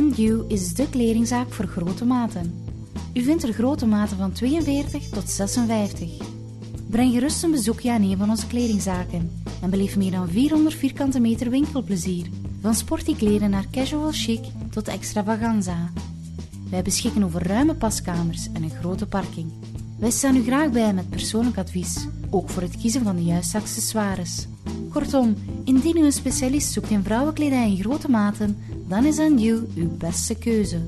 NU is de kledingzaak voor grote maten. U vindt er grote maten van 42 tot 56. Breng gerust een bezoekje aan een van onze kledingzaken en beleef meer dan 400 vierkante meter winkelplezier. Van sporty kleren naar casual chic tot extravaganza. Wij beschikken over ruime paskamers en een grote parking. Wij staan u graag bij met persoonlijk advies, ook voor het kiezen van de juiste accessoires. Kortom, indien u een specialist zoekt in vrouwenkledij in grote maten, dan is een deal uw beste keuze.